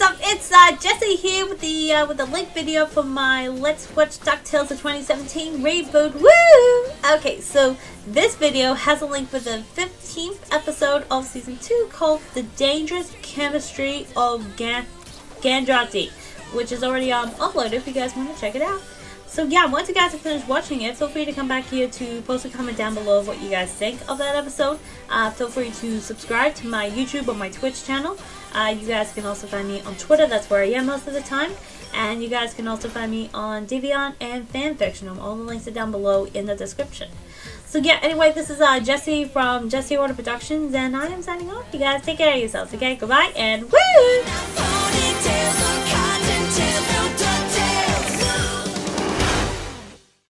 What's up? It's uh, Jesse here with the uh, with the link video for my Let's Watch DuckTales of 2017 reboot. Woo! Okay, so this video has a link for the 15th episode of season 2 called The Dangerous Chemistry of Gan Gandra Dee, which is already um, uploaded if you guys want to check it out. So yeah, once you guys have finished watching it, feel free to come back here to post a comment down below of what you guys think of that episode. Uh, feel free to subscribe to my YouTube or my Twitch channel. Uh, you guys can also find me on Twitter, that's where I am most of the time. And you guys can also find me on Deviant and Fanfiction. All the links are down below in the description. So yeah, anyway, this is uh, Jesse from Jesse Order Productions, and I am signing off. You guys take care of yourselves, okay? Goodbye, and woo!